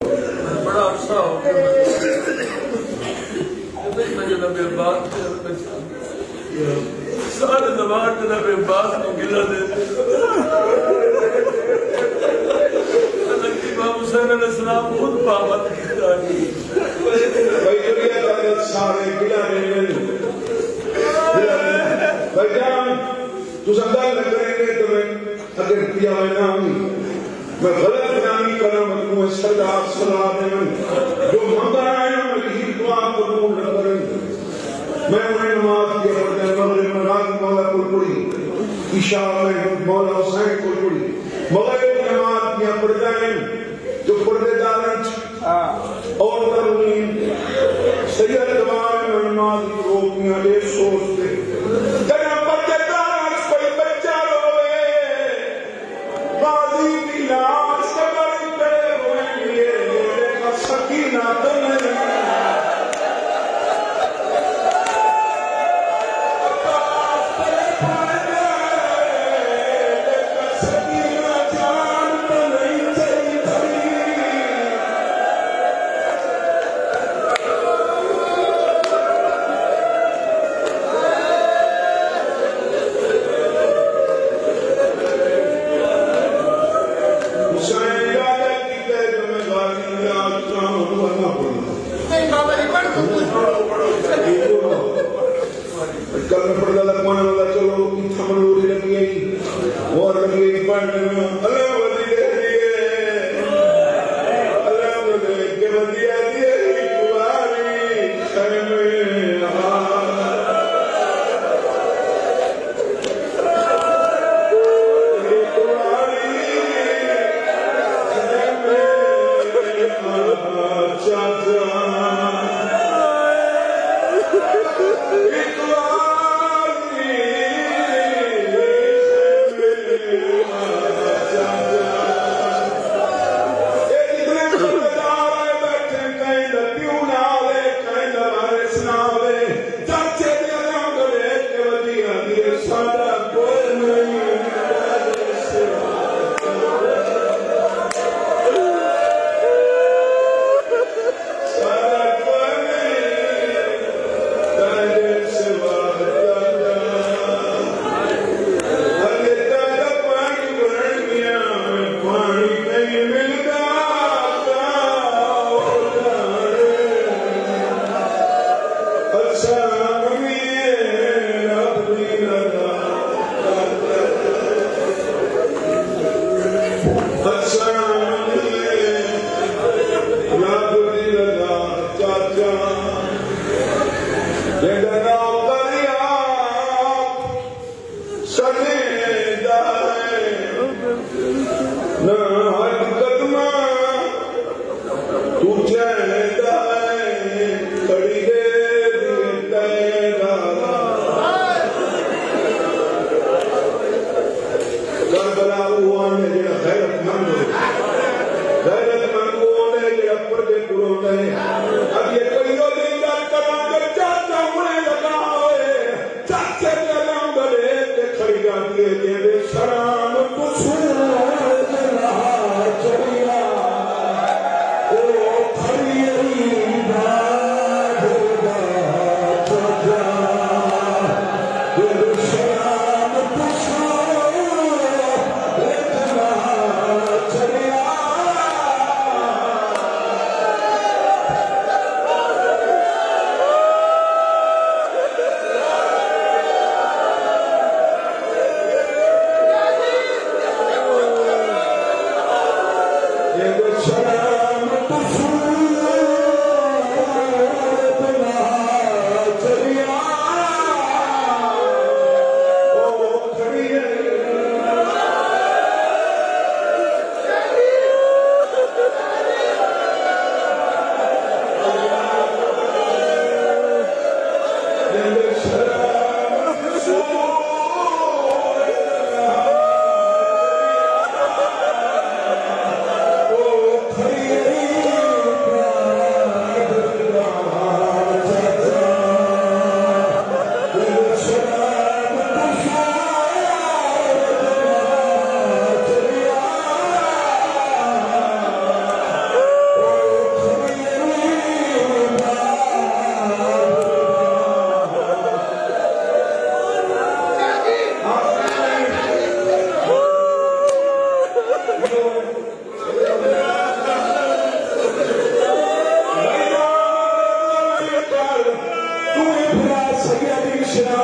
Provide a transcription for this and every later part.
بڑا عرصہ ہو گیا میں جناب عباس کے سارے زبان جناب عباس کو گلا دیتے حضرت امام حسین علیہ السلام خود پابند کیتا سارے گلا دے بھائی جان تو تو میں اگر کیا ہے نام میں غلط بیانی کرنا مجموع سردار صلاح دے جو آئے ہیں میں کسی دعا قبول نہ کریں میں انہیں نماز کے پڑھتے مغرب میں رات مولا کو پڑھی عشاء میں مولا حسین کو پڑھی مغرب نماز کیا پڑھتے ہیں جو پڑھتے دارن اور ترمیم سید دوان میں نماز کی روکیاں لے سوچتے கருணப்படுதல் அக்மான சொல்லவும் தமிழ் ஊரில் ஓரளவு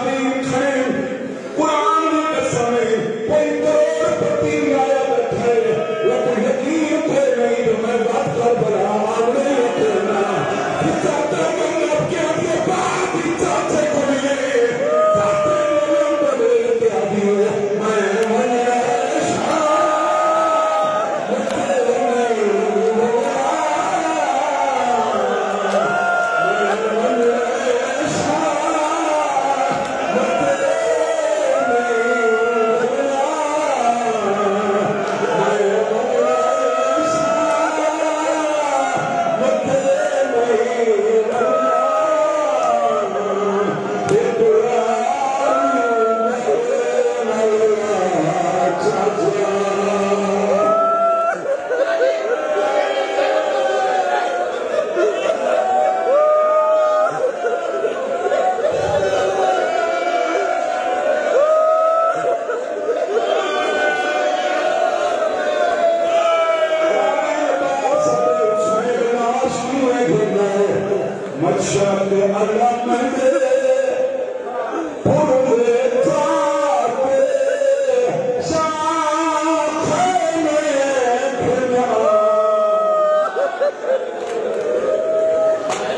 Amen.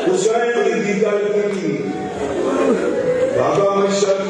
حسین دی گل بابا مشر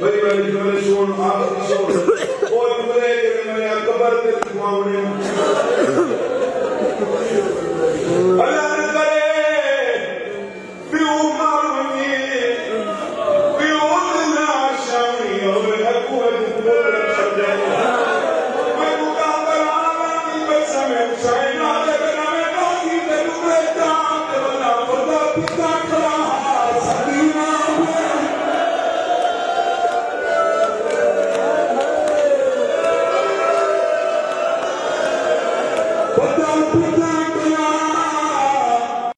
بڑی بڑی آپ سن اور بڑے کے دعاؤں